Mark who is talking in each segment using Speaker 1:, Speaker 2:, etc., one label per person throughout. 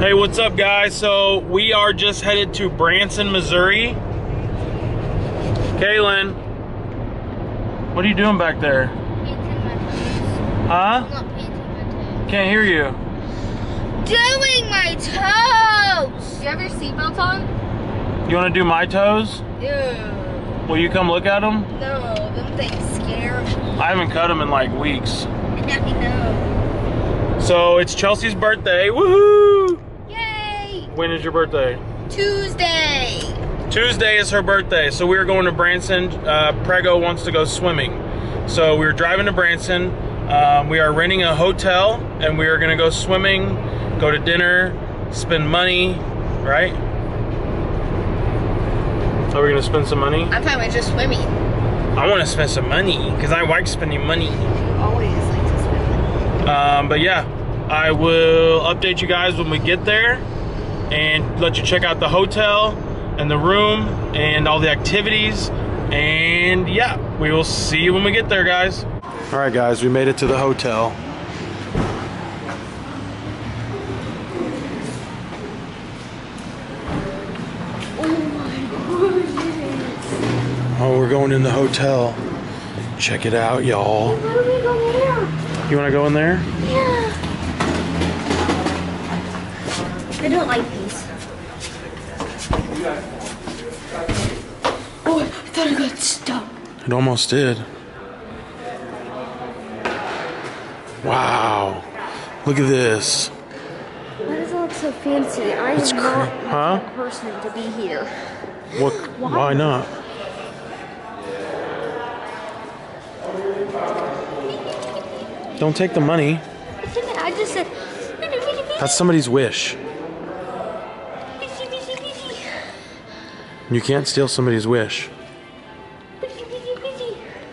Speaker 1: Hey, what's up, guys? So we are just headed to Branson, Missouri. Cailyn, what are you doing back there?
Speaker 2: Painting my toes.
Speaker 1: Huh?
Speaker 2: I'm not my toes.
Speaker 1: Can't hear you.
Speaker 2: Doing my toes!
Speaker 3: Do you have your seatbelt on?
Speaker 1: You want to do my toes?
Speaker 2: Ew.
Speaker 1: Will you come look at them?
Speaker 2: No, them things scare me.
Speaker 1: I haven't cut them in like weeks.
Speaker 2: I know.
Speaker 1: So it's Chelsea's birthday. Woohoo! When is your birthday?
Speaker 2: Tuesday!
Speaker 1: Tuesday is her birthday, so we are going to Branson. Uh, Prego wants to go swimming. So we are driving to Branson. Um, we are renting a hotel and we are going to go swimming, go to dinner, spend money, right? Are we going to spend some money?
Speaker 2: I'm fine with just swimming.
Speaker 1: I want to spend some money because I like spending money.
Speaker 2: You always like to swim.
Speaker 1: Um, but yeah, I will update you guys when we get there and let you check out the hotel and the room and all the activities. And yeah, we will see you when we get there, guys. All right, guys, we made it to the hotel. Oh, we're going in the hotel. Check it out, y'all.
Speaker 2: How do we go there?
Speaker 1: You want to go in there?
Speaker 2: Yeah. I don't like these. Oh, I thought I got stuck.
Speaker 1: It almost did. Wow. Look at this.
Speaker 2: Why does it look so fancy? I
Speaker 1: It's
Speaker 2: am not
Speaker 1: huh?
Speaker 2: the person to be here.
Speaker 1: What why not? Don't take the money.
Speaker 2: I just said.
Speaker 1: That's somebody's wish. You can't steal somebody's wish.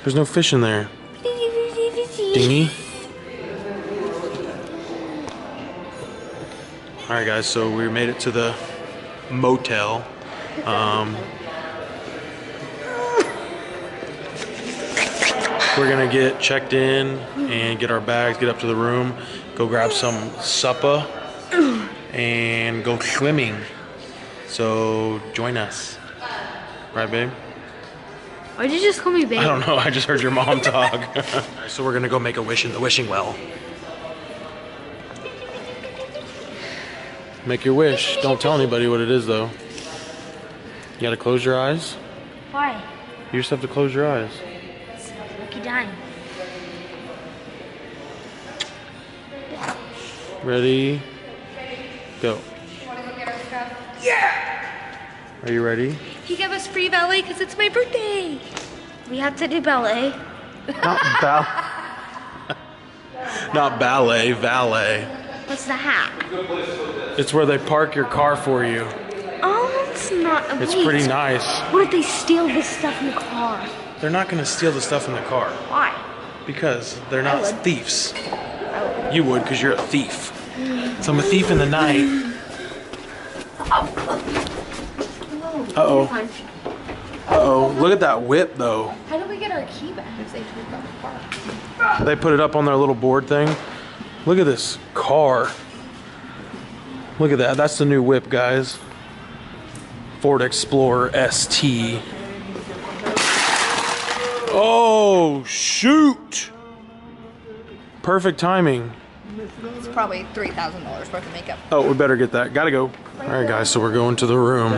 Speaker 1: There's no fish in there. Dingy. All right, guys. So we made it to the motel. Um, we're gonna get checked in and get our bags, get up to the room, go grab some supper, and go swimming. So join us, right, babe?
Speaker 2: Why'd you just call me baby?
Speaker 1: I don't know. I just heard your mom talk. so we're gonna go make a wish in the wishing well. Make your wish. Don't tell anybody what it is, though. You gotta close your eyes.
Speaker 2: Why?
Speaker 1: You just have to close your eyes.
Speaker 2: Lucky dime.
Speaker 1: Ready? Go. Are you ready?
Speaker 3: He gave us free valet because it's my birthday.
Speaker 2: We have to do ballet.
Speaker 1: Not ball. Not ballet, valet.
Speaker 2: What's the hat?
Speaker 1: It's where they park your car for you.
Speaker 2: Oh, it's not. A Please.
Speaker 1: It's
Speaker 2: wait.
Speaker 1: pretty nice.
Speaker 2: What if they steal this stuff in the car?
Speaker 1: They're not gonna steal the stuff in the car
Speaker 2: Why?
Speaker 1: because they're not
Speaker 2: would.
Speaker 1: thieves. You would because you're a thief. Mm. So I'm a thief in the night. Uh oh.
Speaker 2: Fine.
Speaker 1: Uh oh. Look at that whip though.
Speaker 3: How do we get our key back if they took our car?
Speaker 1: They put it up on their little board thing. Look at this car. Look at that. That's the new whip, guys. Ford Explorer ST. Oh, shoot. Perfect timing.
Speaker 3: It's probably three thousand dollars worth of makeup.
Speaker 1: Oh, we better get that. Gotta go. All right, guys, so we're going to the room.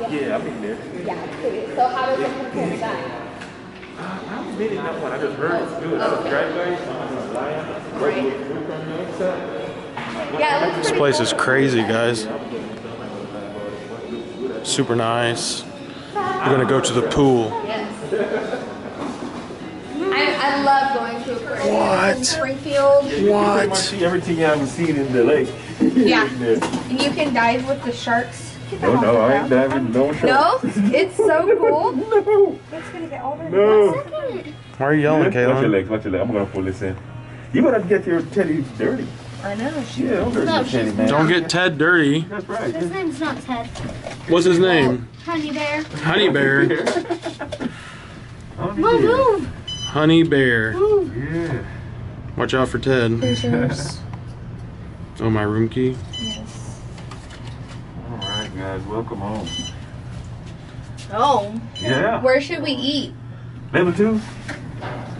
Speaker 3: Wonder the wild one? Yeah, I've been there. Yeah, it's pretty. So how does it compare to that? one. I just heard. Yeah, it looks
Speaker 1: This place
Speaker 3: cool.
Speaker 1: is crazy, guys. Super nice. We're gonna go to the pool.
Speaker 3: I, I love going to aquarium in
Speaker 1: What?
Speaker 3: Springfield.
Speaker 1: What?
Speaker 4: Everything you haven't seen in the lake.
Speaker 3: Yeah.
Speaker 4: Yeah.
Speaker 3: And you can dive with the sharks. Get that
Speaker 4: Oh
Speaker 3: off
Speaker 4: no,
Speaker 3: the
Speaker 4: I ain't
Speaker 3: ground.
Speaker 4: diving no shark.
Speaker 3: No? It's so cool.
Speaker 4: No.
Speaker 3: It's gonna get all the
Speaker 4: No.
Speaker 1: Why are you yelling, Kayla?
Speaker 4: Watch your
Speaker 1: Cailyn?
Speaker 4: legs, watch your legs. I'm gonna pull this in. You better get your teddy dirty.
Speaker 3: I know. She
Speaker 4: Yeah, don't dirty
Speaker 2: No,
Speaker 4: teddy, man.
Speaker 1: Don't get Ted dirty.
Speaker 4: That's right.
Speaker 2: His name's not Ted.
Speaker 1: What's his name?
Speaker 2: Honey Bear.
Speaker 1: Honey Bear.
Speaker 4: Oh,
Speaker 2: Move, move,
Speaker 1: Honey Bear.
Speaker 2: move.
Speaker 4: Yeah.
Speaker 1: Watch out for Ted. Oh, my room key.
Speaker 3: Yes.
Speaker 4: All right, guys, welcome home.
Speaker 3: Home.
Speaker 4: Yeah.
Speaker 3: Where should we eat?
Speaker 4: Level two.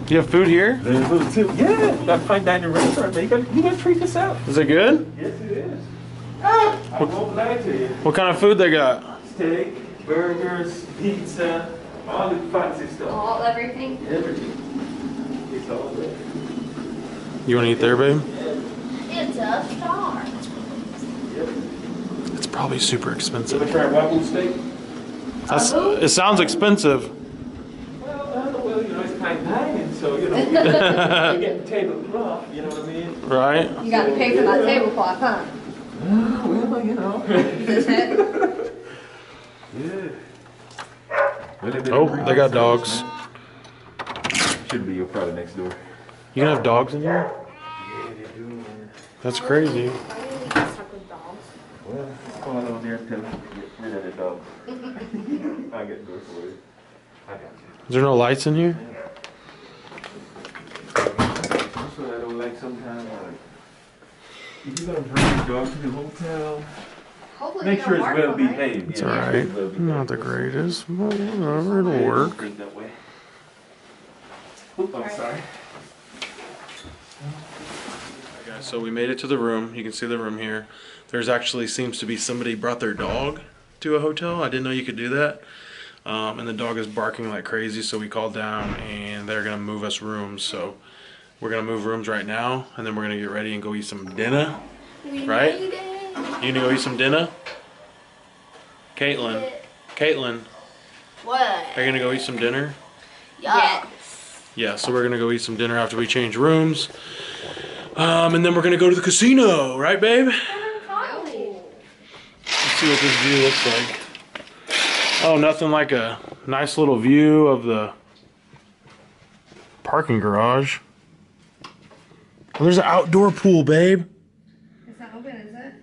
Speaker 1: You have food here?
Speaker 4: Level two. Yeah. We got fine dining restaurant. Man. You got you got to treat this out.
Speaker 1: Is it good?
Speaker 4: Yes, it is. I won't lie to you.
Speaker 1: What kind of food they got?
Speaker 4: Steak, burgers, pizza, all the fancy stuff.
Speaker 3: All everything.
Speaker 4: Everything. It's all there.
Speaker 1: You want to eat there, babe?
Speaker 3: It's a star.
Speaker 4: Yep.
Speaker 1: It's probably super
Speaker 4: You
Speaker 1: expensive.
Speaker 4: ever try Wagyu steak?
Speaker 1: That's, it sounds expensive.
Speaker 4: Well, well, you know, it's fine dining, so, you know, you get the tablecloth, you know what I mean?
Speaker 1: Right?
Speaker 3: You got to pay for that tablecloth, huh?
Speaker 4: Uh, well, you know. Yeah. Well, they've
Speaker 1: Oh, they got dogs.
Speaker 4: service, man. Should be your probably next door.
Speaker 1: You gonna have dogs in here?
Speaker 4: Yeah, they do, man.
Speaker 1: That's crazy.
Speaker 4: Well, call on there tell get rid of the dog. I'll get good for you. I got you.
Speaker 1: Is there no lights in here?
Speaker 4: That's what I don't like sometimes. Like, if you're gonna bring your dog to the hotel,
Speaker 3: Hopefully
Speaker 4: make sure it's well behaved.
Speaker 1: It's
Speaker 4: yeah, sure
Speaker 1: alright.
Speaker 4: well.
Speaker 1: Not the greatest, but whatever, it'll work.
Speaker 4: think that way. Oop, I'm sorry.
Speaker 1: So we made it to the room. You can see the room here. There's actually seems to be somebody brought their dog to a hotel. I didn't know you could do that. Um, and the dog is barking like crazy, so we called down and they're gonna move us rooms. So we're gonna move rooms right now, and then we're gonna get ready and go eat some dinner.
Speaker 3: We
Speaker 1: Right? You gonna go eat some dinner? Caitlin, Caitlin,
Speaker 3: What?
Speaker 1: are you gonna go eat some dinner?
Speaker 3: Yes.
Speaker 1: Yeah, so we're gonna go eat some dinner after we change rooms. Um, and then we're gonna go to the casino, right, babe? Let's see what this view looks like. Oh, nothing like a nice little view of the parking garage. Oh, there's an outdoor pool, babe.
Speaker 3: It's not open, is it?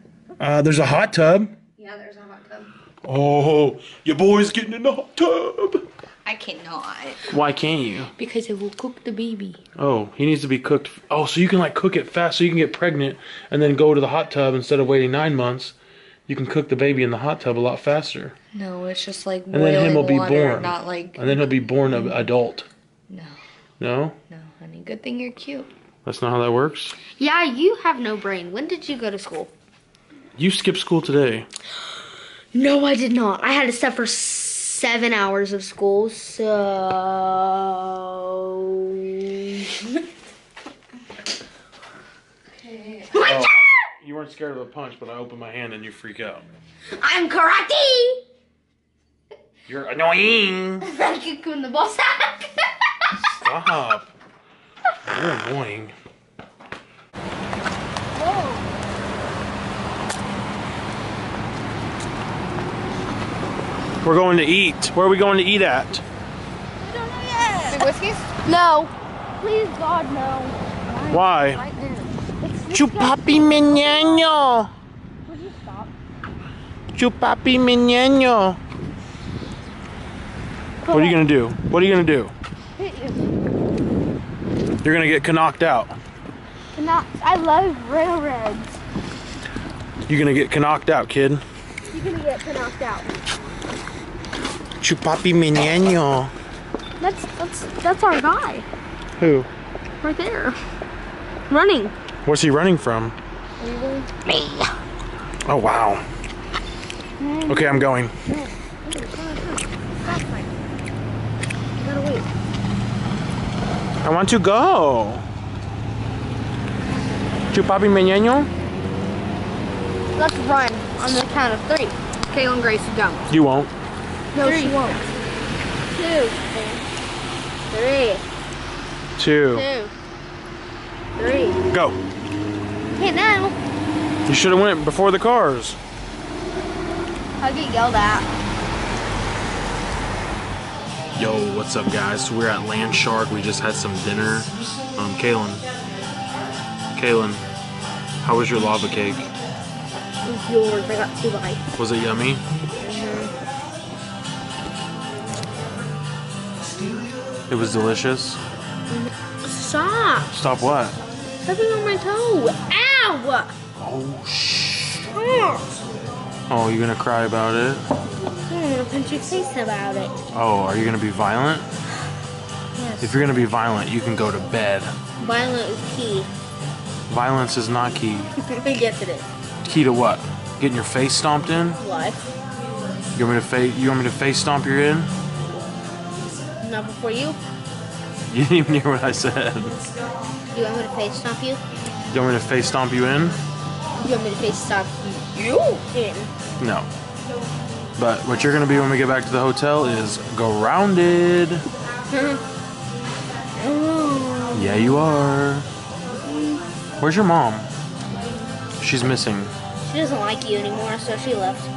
Speaker 1: Uh, there's a hot tub.
Speaker 3: Yeah, there's a hot tub.
Speaker 1: Oh, your boy's getting in the hot tub.
Speaker 3: I cannot.
Speaker 1: Why can't you?
Speaker 3: Because it will cook the baby.
Speaker 1: Oh, he needs to be cooked. Oh, so you can like cook it fast so you can get pregnant and then go to the hot tub instead of waiting nine months. You can cook the baby in the hot tub a lot faster.
Speaker 3: No, it's just like
Speaker 1: And then him will be
Speaker 3: water,
Speaker 1: born.
Speaker 3: not like.
Speaker 1: And then he'll be born an mm. adult.
Speaker 3: No,
Speaker 1: No?
Speaker 3: no, honey. Good thing you're cute.
Speaker 1: That's not how that works.
Speaker 2: Yeah, you have no brain. When did you go to school?
Speaker 1: You skipped school today.
Speaker 2: No, I did not. I had to step for seven hours of school, so.
Speaker 1: Oh, you weren't scared of a punch, but I open my hand and you freak out.
Speaker 2: I'm karate!
Speaker 1: You're annoying.
Speaker 2: I kick you in the ball sack.
Speaker 1: Stop. You're annoying. We're going to eat. Where are we going to eat at?
Speaker 3: Big whiskeys?
Speaker 2: no. Please, God, no.
Speaker 1: Why?
Speaker 2: Right.
Speaker 1: Chupapi menino.
Speaker 2: Would you stop?
Speaker 1: Chupapi menino. What are you gonna do? What are you gonna do?
Speaker 2: Hit you.
Speaker 1: You're gonna get knocked out.
Speaker 2: Not, I love railroads.
Speaker 1: You're gonna get knocked out, kid.
Speaker 2: You're gonna get knocked out.
Speaker 1: Chupapi menino.
Speaker 2: That's that's that's our guy
Speaker 1: Who?
Speaker 2: right there, running.
Speaker 1: What's he running from?
Speaker 2: Me.
Speaker 1: Oh wow. Okay, I'm going. I want to go. Chupapi menino.
Speaker 2: Let's run on the count of three.
Speaker 3: Cailyn Grace, go.
Speaker 1: You won't.
Speaker 2: No, she won't. Two. Three.
Speaker 1: Two.
Speaker 2: Two. Three.
Speaker 1: Go.
Speaker 2: Can't now.
Speaker 1: You should have went before the cars.
Speaker 2: I'll get yelled at.
Speaker 1: Yo, what's up, guys? So we're at Land Shark. We just had some dinner. Um, Cailyn. Cailyn, how was your lava cake?
Speaker 2: It's yours. I got two bites.
Speaker 1: Was it yummy? It was delicious.
Speaker 2: Stop.
Speaker 1: Stop what?
Speaker 2: Stepping on my toe. Ow!
Speaker 1: Oh, shh. Oh, you're gonna cry about it?
Speaker 2: I'm gonna punch your face about it.
Speaker 1: Oh, are you gonna be violent?
Speaker 2: Yes.
Speaker 1: If you're gonna be violent, you can go to bed.
Speaker 2: Violent is key.
Speaker 1: Violence is not key.
Speaker 2: yes, it is.
Speaker 1: Key to what? Getting your face stomped in?
Speaker 2: Why?
Speaker 1: You want me to face? You want me to face stomp you in?
Speaker 2: Not before you.
Speaker 1: You didn't even hear what I said.
Speaker 2: You want me to face stomp you?
Speaker 1: You want me to face stomp you in?
Speaker 2: You want me to face stomp you in?
Speaker 1: No. But what you're gonna be when we get back to the hotel is go rounded. Yeah, you are. Where's your mom? She's missing.
Speaker 2: She doesn't like you anymore, so she left.